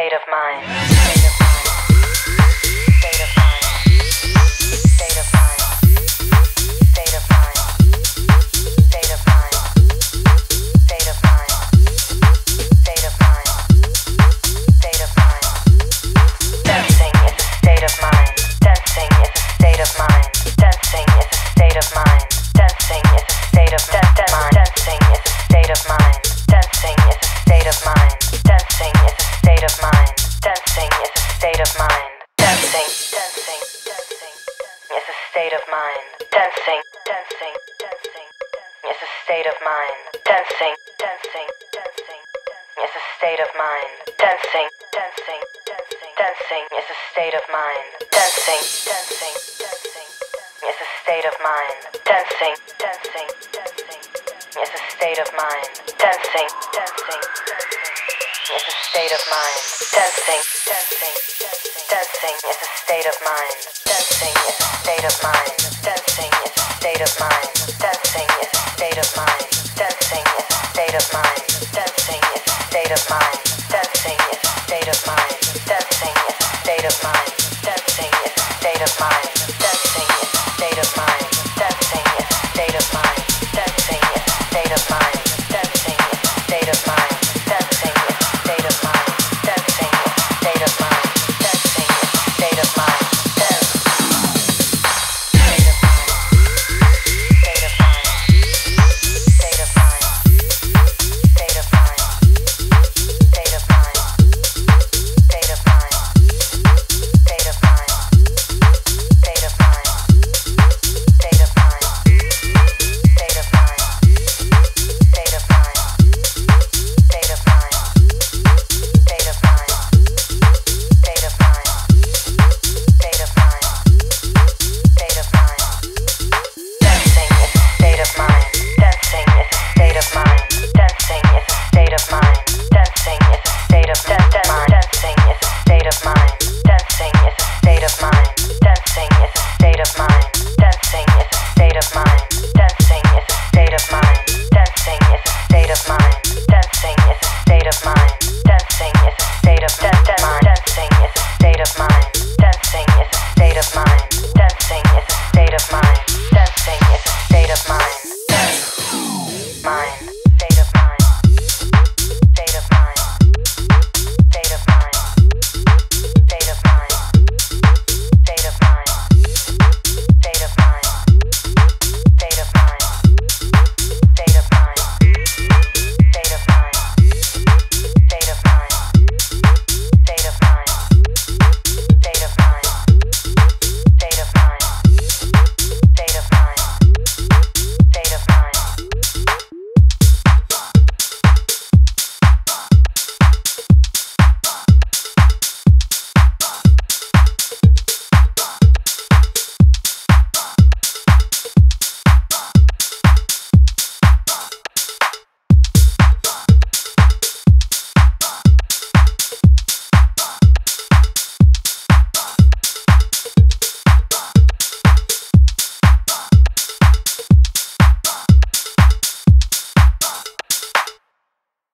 state of mind. state of mind. Dancing, dancing, dancing, dancing. It's a state of mind. Dancing, dancing, dancing, dancing. It's a state of mind. Dancing, dancing, dancing, dancing. is a state of mind. Dancing, dancing, dancing, dancing. It's a state of mind. Dancing, dancing, dancing, dancing. It's a state of mind. Dancing, dancing, dancing. It's a state of mind. Dancing, dancing, dancing is a state of mind. Dancing is a state of mind. Dancing is a state of mind. Dancing is a state of mind. Dancing is a state of mind. Dancing is a state of mind. Dancing is a state of mind. Dancing is a state of mind. Dancing is a state of mind.